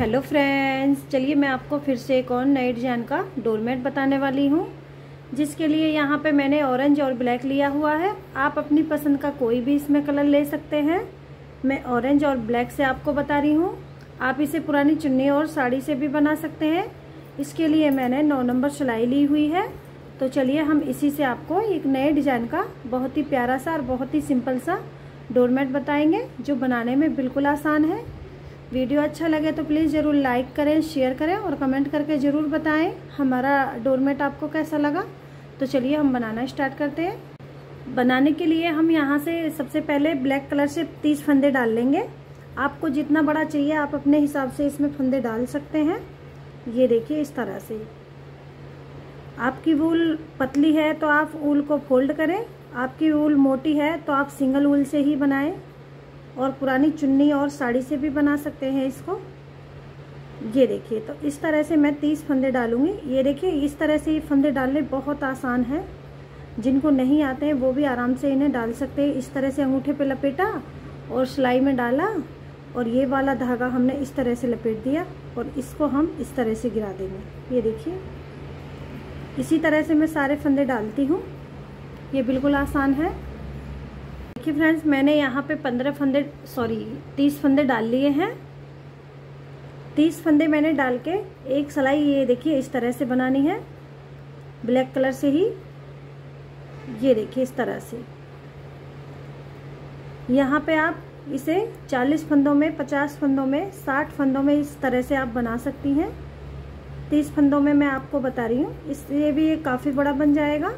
Hello friends, चलिए मैं आपको फिर से एक और नए डिज़ाइन का डोरमेट बताने वाली हूँ, जिसके लिए यहाँ पे मैंने ऑरेंज और ब्लैक लिया हुआ है। आप अपनी पसंद का कोई भी इसमें कलर ले सकते हैं। मैं ऑरेंज और ब्लैक से आपको बता रही हूँ। आप इसे पुरानी चुन्नी और साड़ी से भी बना सकते हैं। इसके लिए मैंने नौ नंबर सिलाई ली हुई है। तो चलिए हम इसी से आपको एक नए डिज़ाइन का बहुत ही प्यारा सा और बहुत ही सिंपल सा डोरमेट बताएँगे, जो बनाने में बिल्कुल आसान है। वीडियो अच्छा लगे तो प्लीज़ ज़रूर लाइक करें, शेयर करें और कमेंट करके ज़रूर बताएँ हमारा डोरमेट आपको कैसा लगा। तो चलिए हम बनाना स्टार्ट करते हैं। बनाने के लिए हम यहाँ से सबसे पहले ब्लैक कलर से तीस फंदे डाल लेंगे। आपको जितना बड़ा चाहिए, आप अपने हिसाब से इसमें फंदे डाल सकते हैं। ये देखिए इस तरह से। आपकी वूल पतली है तो आप ऊल को फोल्ड करें। आपकी ऊल मोटी है तो आप सिंगल ऊल से ही बनाएँ। और पुरानी चुन्नी और साड़ी से भी बना सकते हैं इसको। ये देखिए तो इस तरह से मैं तीस फंदे डालूँगी। ये देखिए, इस तरह से ये फंदे डालने बहुत आसान है। जिनको नहीं आते हैं, वो भी आराम से इन्हें डाल सकते हैं। इस तरह से अंगूठे पे लपेटा और सिलाई में डाला और ये वाला धागा हमने इस तरह से लपेट दिया और इसको हम इस तरह से गिरा देंगे। ये देखिए, इसी तरह से मैं सारे फंदे डालती हूँ। ये बिल्कुल आसान है। देखिए फ्रेंड्स मैंने यहाँ पे पंद्रह फंदे सॉरी तीस फंदे डाल लिए हैं। तीस फंदे मैंने डाल के एक सिलाई ये देखिए इस तरह से बनानी है ब्लैक कलर से ही। ये देखिए इस तरह से। यहाँ पे आप इसे 40 फंदों में 50 फंदों में 60 फंदों में इस तरह से आप बना सकती हैं। 30 फंदों में मैं आपको बता रही हूँ इसलिए भी ये काफ़ी बड़ा बन जाएगा।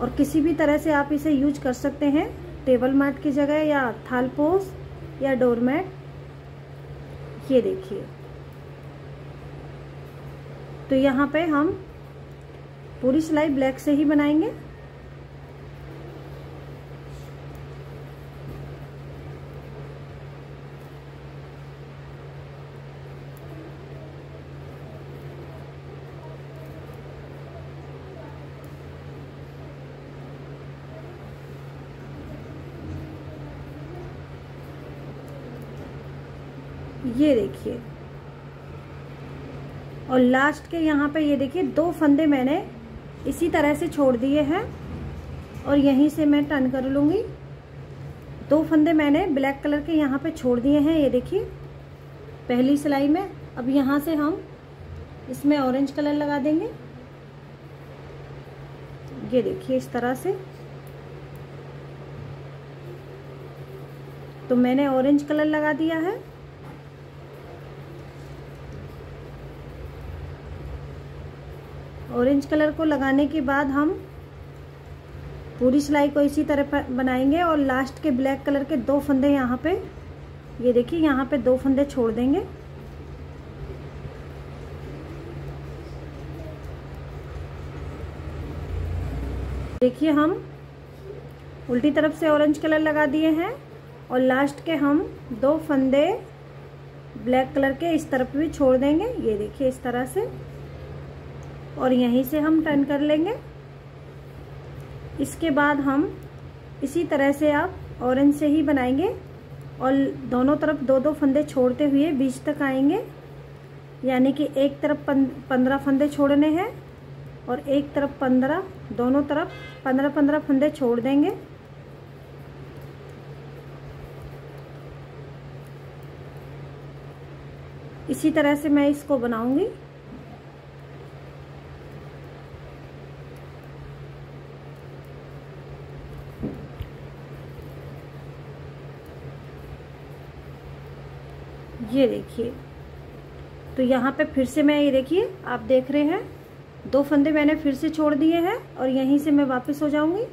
और किसी भी तरह से आप इसे यूज़ कर सकते हैं। टेबल मैट की जगह या थालपोस या डोरमेट ये देखिए। तो यहाँ पे हम पूरी सिलाई ब्लैक से ही बनाएँगे। ये देखिए। और लास्ट के यहाँ पे ये देखिए, दो फंदे मैंने इसी तरह से छोड़ दिए हैं और यहीं से मैं टर्न कर लूँगी। दो फंदे मैंने ब्लैक कलर के यहाँ पे छोड़ दिए हैं, ये देखिए। पहली सिलाई में, अब यहाँ से हम इसमें ऑरेंज कलर लगा देंगे। ये देखिए इस तरह से। तो मैंने ऑरेंज कलर लगा दिया है। ऑरेंज कलर को लगाने के बाद हम पूरी सिलाई को इसी तरह बनाएँगे और लास्ट के ब्लैक कलर के दो फंदे यहाँ पे, ये देखिए, यहाँ पे दो फंदे छोड़ देंगे। देखिए हम उल्टी तरफ़ से ऑरेंज कलर लगा दिए हैं और लास्ट के हम दो फंदे ब्लैक कलर के इस तरफ़ भी छोड़ देंगे। ये देखिए, इस तरह से। और यहीं से हम टर्न कर लेंगे। इसके बाद हम इसी तरह से आप ऑरेंज से ही बनाएँगे और दोनों तरफ़ दो दो फंदे छोड़ते हुए बीच तक आएँगे। यानी कि एक तरफ़ पंद्रह फंदे छोड़ने हैं और एक तरफ़ पंद्रह, दोनों तरफ़ पंद्रह पंद्रह फंदे छोड़ देंगे। इसी तरह से मैं इसको बनाऊँगी। ये देखिए। तो यहाँ पे फिर से मैं ये देखिए, आप देख रहे हैं, दो फंदे मैंने फिर से छोड़ दिए हैं और यहीं से मैं वापस हो जाऊँगी।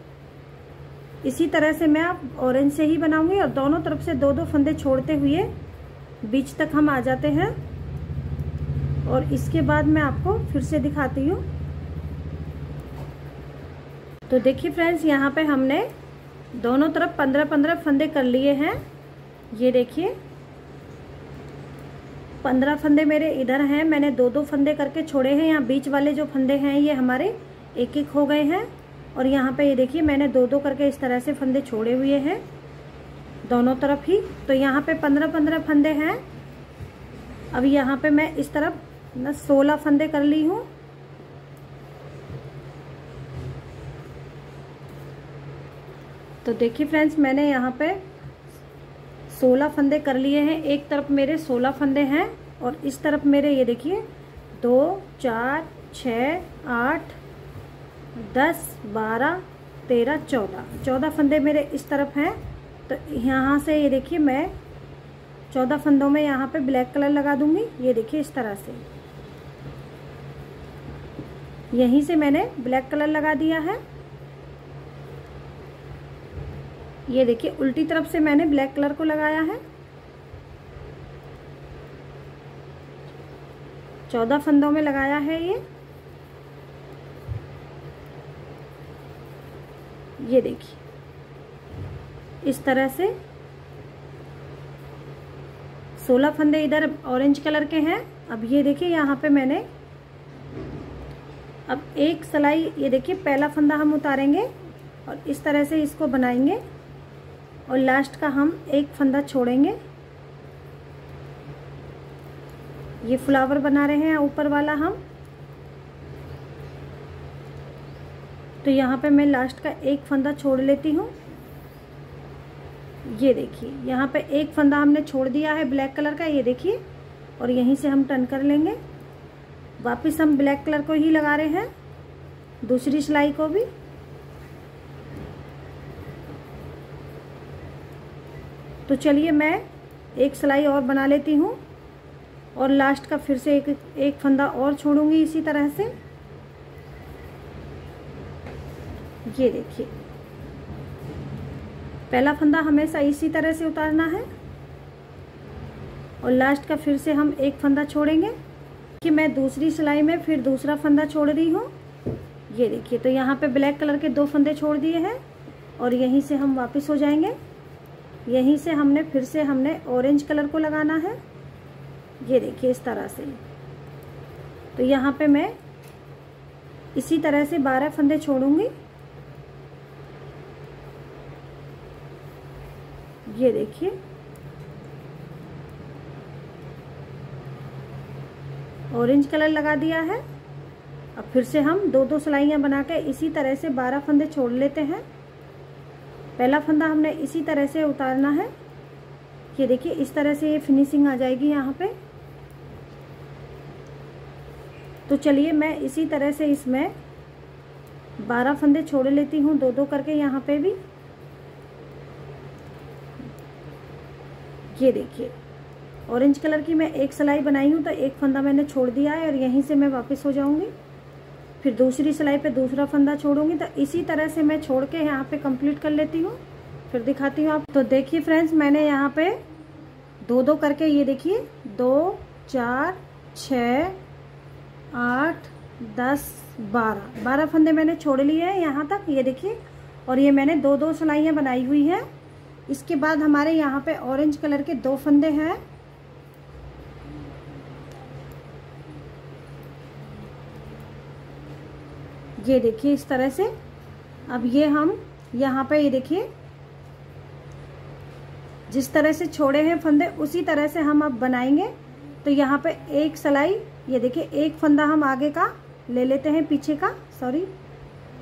इसी तरह से मैं आप ऑरेंज से ही बनाऊँगी और दोनों तरफ़ से दो दो फंदे छोड़ते हुए बीच तक हम आ जाते हैं। और इसके बाद मैं आपको फिर से दिखाती हूँ। तो देखिए फ्रेंड्स यहाँ पे हमने दोनों तरफ़ पंद्रह पंद्रह फंदे कर लिए हैं। ये देखिए पंद्रह फंदे मेरे इधर हैं, मैंने दो दो फंदे करके छोड़े हैं, यहाँ बीच वाले जो फंदे हैं, ये हमारे एक एक हो गए हैं। और यहाँ पे ये देखिए, मैंने दो दो करके इस तरह से फंदे छोड़े हुए हैं, दोनों तरफ़ ही। तो यहाँ पे पंद्रह पंद्रह फंदे हैं। अब यहाँ पे मैं इस तरफ़ ना सोलह फंदे कर ली हूँ। तो देखिए फ्रेंड्स, मैंने यहाँ पे सोलह फंदे कर लिए हैं। एक तरफ़ मेरे सोलह फंदे हैं और इस तरफ़ मेरे, ये देखिए, दो, चार छ आठ, दस, बारह, तेरह, चौदह। चौदह फंदे मेरे इस तरफ़ हैं। तो यहाँ से, ये देखिए, मैं चौदह फंदों में यहाँ पे ब्लैक कलर लगा दूँगी। ये देखिए, इस तरह से। यहीं से मैंने ब्लैक कलर लगा दिया है। ये देखिए, उल्टी तरफ़ से मैंने ब्लैक कलर को लगाया है। चौदह फंदों में लगाया है ये। ये देखिए, इस तरह से। सोलह फंदे इधर ऑरेंज कलर के हैं। अब ये देखिए, यहाँ पे मैंने अब एक सलाई, ये देखिए, पहला फंदा हम उतारेंगे और इस तरह से इसको बनाएँगे। और लास्ट का हम एक फंदा छोड़ेंगे। ये फ्लावर बना रहे हैं ऊपर वाला हम। तो यहाँ पे मैं लास्ट का एक फंदा छोड़ लेती हूँ। ये देखिए, यहाँ पे एक फंदा हमने छोड़ दिया है ब्लैक कलर का, ये देखिए। और यहीं से हम टर्न कर लेंगे। वापस हम ब्लैक कलर को ही लगा रहे हैं, दूसरी सिलाई को भी। तो चलिए मैं एक सिलाई और बना लेती हूँ और लास्ट का फिर से एक एक फंदा और छोड़ूँगी इसी तरह से। ये देखिए। पहला फंदा हमेशा इसी तरह से उतारना है और लास्ट का फिर से हम एक फंदा छोड़ेंगे कि मैं दूसरी सिलाई में फिर दूसरा फंदा छोड़ रही हूँ। ये देखिए तो यहाँ पे ब्लैक कलर के दो फंदे छोड़ दिए हैं और यहीं से हम वापस हो जाएँगे। यहीं से हमने, फिर से हमने ऑरेंज कलर को लगाना है। ये देखिए इस तरह से। तो यहाँ पे मैं इसी तरह से बारह फंदे छोड़ूँगी। ये देखिए। ऑरेंज कलर लगा दिया है। अब फिर से हम दो दो सिलाइयाँ बना के इसी तरह से बारह फंदे छोड़ लेते हैं। पहला फंदा हमने इसी तरह से उतारना है। ये देखिए, इस तरह से ये फिनिशिंग आ जाएगी यहाँ पे। तो चलिए, मैं इसी तरह से इसमें बारह फंदे छोड़ लेती हूँ दो दो करके यहाँ पे भी। ये देखिए ऑरेंज कलर की मैं एक सिलाई बनाई हूँ तो एक फंदा मैंने छोड़ दिया है और यहीं से मैं वापस हो जाऊँगी। फिर दूसरी सिलाई पे दूसरा फंदा छोड़ूँगी तो इसी तरह से मैं छोड़ के यहाँ पे कंप्लीट कर लेती हूँ। फिर दिखाती हूँ आप तो देखिए फ्रेंड्स मैंने यहाँ पे दो दो करके, ये देखिए, दो, चार छ आठ, दस, बारह। बारह फंदे मैंने छोड़ लिए हैं यहाँ तक, ये देखिए, और ये मैंने दो दो सिलाइयाँ बनाई हुई हैं। इसके बाद हमारे यहाँ पे ऑरेंज कलर के दो फंदे हैं। ये देखिए इस तरह से। अब ये हम यहाँ पे, ये देखिए, जिस तरह से छोड़े हैं फंदे, उसी तरह से हम अब बनाएँगे। तो यहाँ पे एक सलाई, ये देखिए, एक फंदा हम आगे का ले लेते हैं, पीछे का सॉरी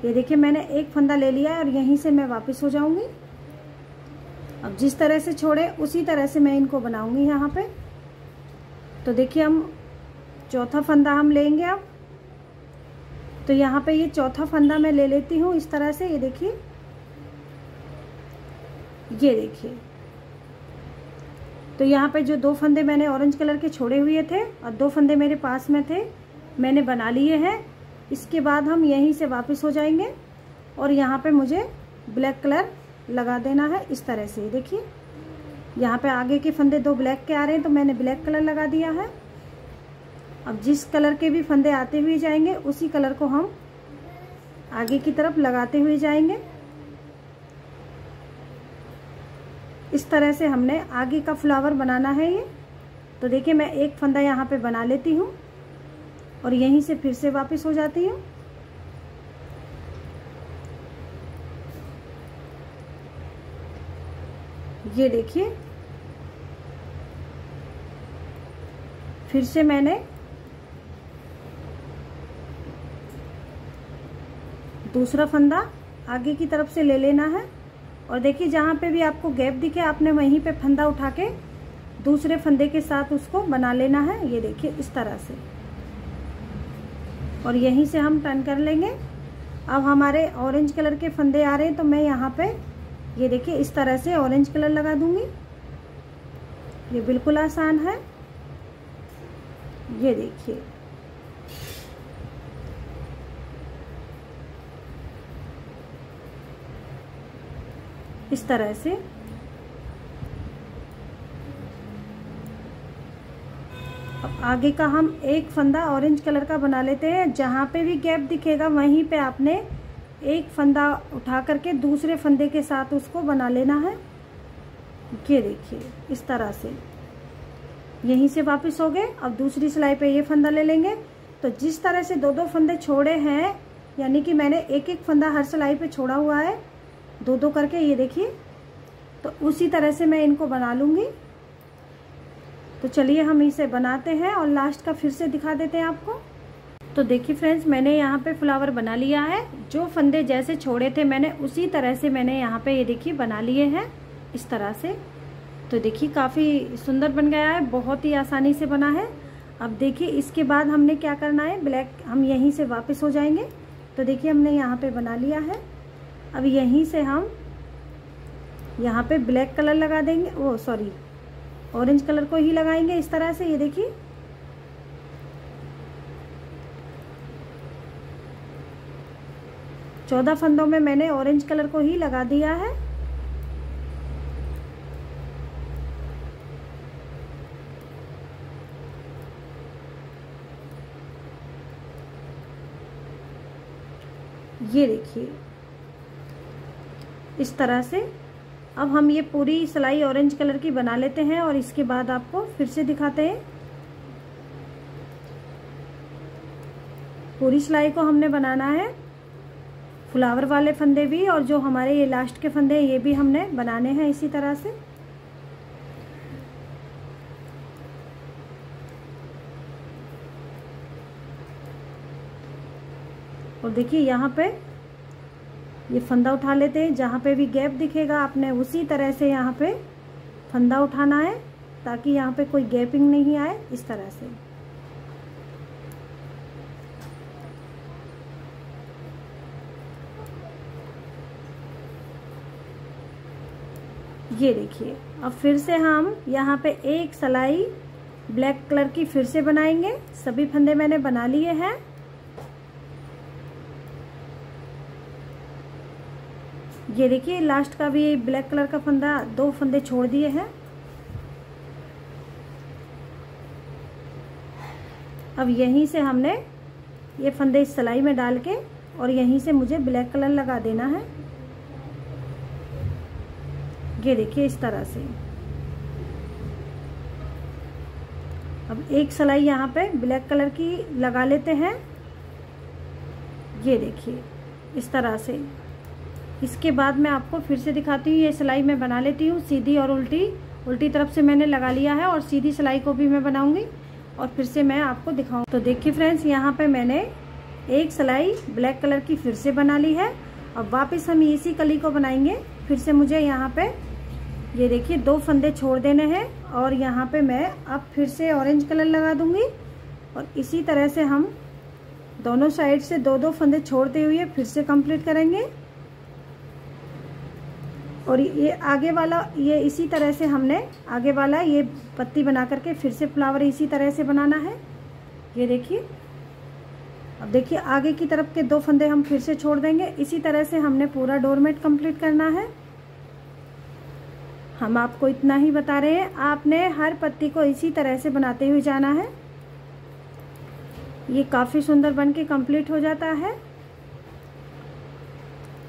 ये देखिए, मैंने एक फंदा ले लिया है और यहीं से मैं वापस हो जाऊँगी। अब जिस तरह से छोड़े, उसी तरह से मैं इनको बनाऊँगी यहाँ पे। तो देखिए, हम चौथा फंदा हम लेंगे अब। तो यहाँ पे ये चौथा फंदा मैं ले लेती हूँ इस तरह से, ये देखिए। ये देखिए। तो यहाँ पे जो दो फंदे मैंने ऑरेंज कलर के छोड़े हुए थे और दो फंदे मेरे पास में थे, मैंने बना लिए हैं। इसके बाद हम यहीं से वापस हो जाएँगे और यहाँ पे मुझे ब्लैक कलर लगा देना है इस तरह से, देखिए। यहाँ पे आगे के फंदे दो ब्लैक के आ रहे हैं तो मैंने ब्लैक कलर लगा दिया है। अब जिस कलर के भी फंदे आते हुए जाएँगे, उसी कलर को हम आगे की तरफ़ लगाते हुए जाएँगे। इस तरह से हमने आगे का फ्लावर बनाना है ये। तो देखिए, मैं एक फंदा यहाँ पे बना लेती हूँ और यहीं से फिर से वापस हो जाती हूँ। ये देखिए, फिर से मैंने दूसरा फंदा आगे की तरफ़ से ले लेना है। और देखिए, जहाँ पे भी आपको गैप दिखे, आपने वहीं पे फंदा उठा के दूसरे फंदे के साथ उसको बना लेना है। ये देखिए, इस तरह से। और यहीं से हम टर्न कर लेंगे। अब हमारे ऑरेंज कलर के फंदे आ रहे हैं तो मैं यहाँ पे, ये देखिए, इस तरह से ऑरेंज कलर लगा दूँगी। ये बिल्कुल आसान है। ये देखिए। इस तरह से। अब आगे का हम एक फंदा ऑरेंज कलर का बना लेते हैं। जहाँ पे भी गैप दिखेगा, वहीं पे आपने एक फंदा उठा करके दूसरे फंदे के साथ उसको बना लेना है। ये देखिए, इस तरह से। यहीं से वापस हो गए। अब दूसरी सिलाई पे ये फंदा ले लेंगे। तो जिस तरह से दो दो फंदे छोड़े हैं, यानी कि मैंने एक एक फंदा हर सिलाई पे छोड़ा हुआ है दो दो करके ये देखिए। तो उसी तरह से मैं इनको बना लूँगी। तो चलिए हम इसे बनाते हैं और लास्ट का फिर से दिखा देते हैं आपको। तो देखिए फ्रेंड्स मैंने यहाँ पे फ्लावर बना लिया है। जो फंदे जैसे छोड़े थे मैंने उसी तरह से मैंने यहाँ पे ये देखिए बना लिए हैं इस तरह से। तो देखिए काफ़ी सुंदर बन गया है, बहुत ही आसानी से बना है। अब देखिए इसके बाद हमने क्या करना है ब्लैक हम यहीं से वापस हो जाएँगे। तो देखिए हमने यहाँ पे बना लिया है। अब यहीं से हम यहाँ पे ब्लैक कलर लगा देंगे। वो सॉरी ऑरेंज कलर को ही लगाएँगे इस तरह से, ये देखिए। चौदह फंदों में मैंने ऑरेंज कलर को ही लगा दिया है। ये देखिए। इस तरह से। अब हम ये पूरी सिलाई ऑरेंज कलर की बना लेते हैं और इसके बाद आपको फिर से दिखाते हैं। पूरी सिलाई को हमने बनाना है। फ्लावर वाले फंदे भी और जो हमारे ये लास्ट के फंदे हैं, ये भी हमने बनाने हैं इसी तरह से। और देखिए यहाँ पे ये फंदा उठा लेते हैं। जहाँ पे भी गैप दिखेगा, आपने उसी तरह से यहाँ पे फंदा उठाना है, ताकि यहाँ पे कोई गैपिंग नहीं आए इस तरह से। ये देखिए, अब फिर से हम यहाँ पे एक सलाई ब्लैक कलर की फिर से बनाएँगे। सभी फंदे मैंने बना लिए हैं। ये देखिए लास्ट का भी ब्लैक कलर का फंदा, दो फंदे छोड़ दिए हैं। अब यहीं से हमने ये फंदे इस सिलाई में डाल के और यहीं से मुझे ब्लैक कलर लगा देना है। ये देखिए, इस तरह से। अब एक सिलाई यहाँ पे ब्लैक कलर की लगा लेते हैं। ये देखिए, इस तरह से। इसके बाद मैं आपको फिर से दिखाती हूँ, ये सिलाई मैं बना लेती हूँ, सीधी और उल्टी। उल्टी तरफ़ से मैंने लगा लिया है और सीधी सिलाई को भी मैं बनाऊँगी और फिर से मैं आपको दिखाऊँ। तो देखिए फ्रेंड्स, यहाँ पे मैंने एक सिलाई ब्लैक कलर की फिर से बना ली है। अब वापस हम इसी कली को बनाएँगे। फिर से मुझे यहाँ पे, ये देखिए, दो फंदे छोड़ देने हैं और यहाँ पे मैं अब फिर से ऑरेंज कलर लगा दूँगी। और इसी तरह से हम दोनों साइड से दो दो फंदे छोड़ते हुए फिर से कंप्लीट करेंगे। और ये आगे वाला, ये इसी तरह से हमने आगे वाला ये पत्ती बना करके फिर से फ्लावर इसी तरह से बनाना है। ये देखिए। अब देखिए, आगे की तरफ़ के दो फंदे हम फिर से छोड़ देंगे। इसी तरह से हमने पूरा डोरमेट कंप्लीट करना है। हम आपको इतना ही बता रहे हैं। आपने हर पत्ती को इसी तरह से बनाते हुए जाना है। ये काफ़ी सुंदर बन के कंप्लीट हो जाता है।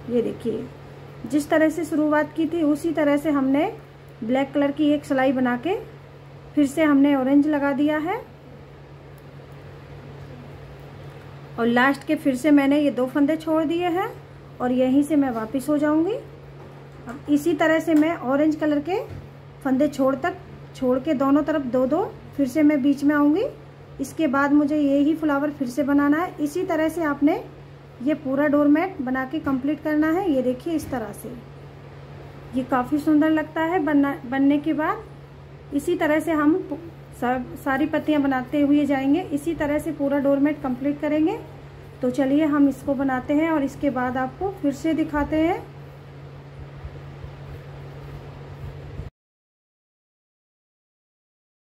ये देखिए। जिस तरह से शुरुआत की थी, उसी तरह से हमने ब्लैक कलर की एक सिलाई बना के फिर से हमने ऑरेंज लगा दिया है। और लास्ट के फिर से मैंने ये दो फंदे छोड़ दिए हैं और यहीं से मैं वापस हो जाऊँगी। अब इसी तरह से मैं ऑरेंज कलर के फंदे छोड़ तक, छोड़ के दोनों तरफ़ दो दो, फिर से मैं बीच में आऊँगी। इसके बाद मुझे ये ही फ्लावर फिर से बनाना है। इसी तरह से आपने ये पूरा डोरमेट बना के कंप्लीट करना है। ये देखिए इस तरह से। ये काफ़ी सुंदर लगता है। बनना, बनने के बाद इसी तरह से हम सारी पत्तियाँ बनाते हुए जाएँगे। इसी तरह से पूरा डोरमेट कंप्लीट करेंगे। तो चलिए हम इसको बनाते हैं और इसके बाद आपको फिर से दिखाते हैं।